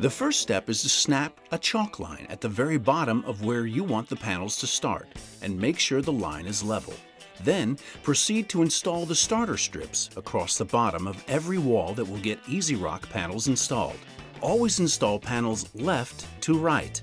The first step is to snap a chalk line at the very bottom of where you want the panels to start and make sure the line is level. Then proceed to install the starter strips across the bottom of every wall that will get EZ-Rock panels installed. Always install panels left to right.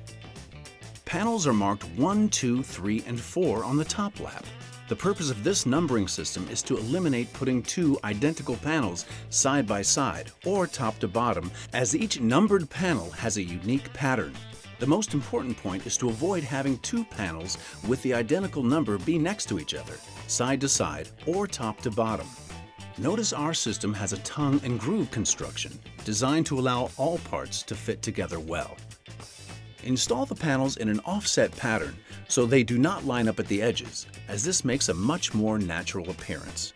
Panels are marked 1, 2, 3, and 4 on the top lap. The purpose of this numbering system is to eliminate putting two identical panels side by side or top to bottom as each numbered panel has a unique pattern. The most important point is to avoid having two panels with the identical number be next to each other, side to side or top to bottom. Notice our system has a tongue and groove construction designed to allow all parts to fit together well. Install the panels in an offset pattern so they do not line up at the edges, as this makes a much more natural appearance.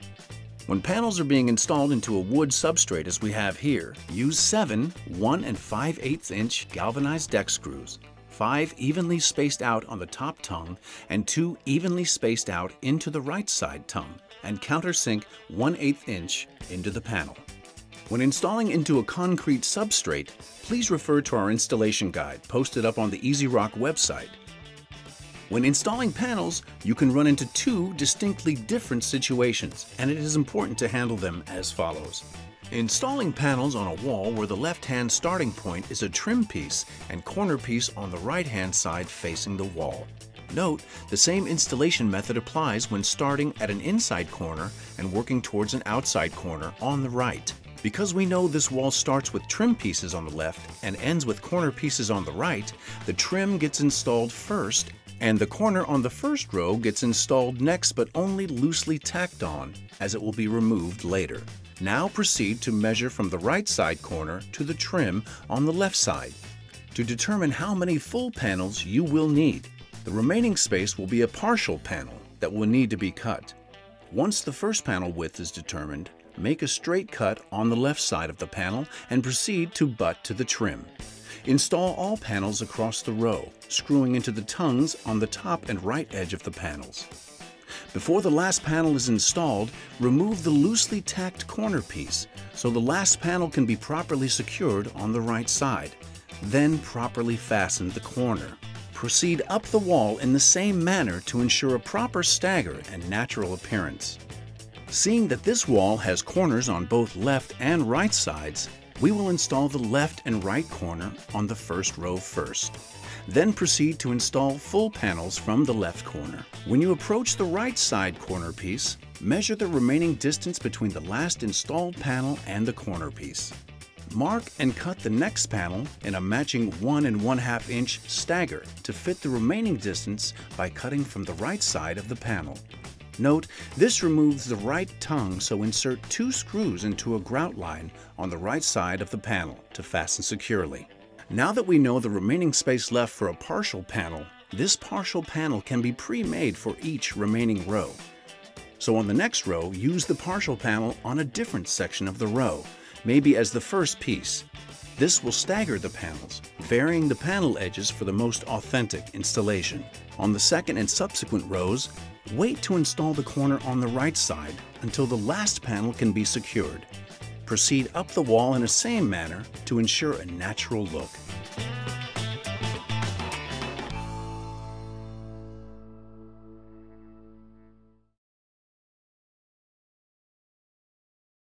When panels are being installed into a wood substrate as we have here, use 7 1 and 5 8 inch galvanized deck screws, 5 evenly spaced out on the top tongue and 2 evenly spaced out into the right side tongue, and countersink 1 8 inch into the panel. When installing into a concrete substrate, please refer to our installation guide posted up on the EZ-Rock website. When installing panels, you can run into two distinctly different situations, and it is important to handle them as follows. Installing panels on a wall where the left-hand starting point is a trim piece and corner piece on the right-hand side facing the wall. Note, the same installation method applies when starting at an inside corner and working towards an outside corner on the right. Because we know this wall starts with trim pieces on the left and ends with corner pieces on the right, the trim gets installed first and the corner on the first row gets installed next but only loosely tacked on, as it will be removed later. Now proceed to measure from the right side corner to the trim on the left side. To determine how many full panels you will need, the remaining space will be a partial panel that will need to be cut. Once the first panel width is determined, make a straight cut on the left side of the panel and proceed to butt to the trim. Install all panels across the row, screwing into the tongues on the top and right edge of the panels. Before the last panel is installed, remove the loosely tacked corner piece so the last panel can be properly secured on the right side. Then properly fasten the corner. Proceed up the wall in the same manner to ensure a proper stagger and natural appearance. Seeing that this wall has corners on both left and right sides, we will install the left and right corner on the first row first. Then proceed to install full panels from the left corner. When you approach the right side corner piece, measure the remaining distance between the last installed panel and the corner piece. Mark and cut the next panel in a matching 1 and 1 2 inch stagger to fit the remaining distance by cutting from the right side of the panel. Note, this removes the right tongue, so insert two screws into a grout line on the right side of the panel to fasten securely. Now that we know the remaining space left for a partial panel, this partial panel can be pre-made for each remaining row. So on the next row, use the partial panel on a different section of the row, maybe as the first piece. This will stagger the panels, varying the panel edges for the most authentic installation. On the second and subsequent rows, Wait to install the corner on the right side until the last panel can be secured. Proceed up the wall in the same manner to ensure a natural look.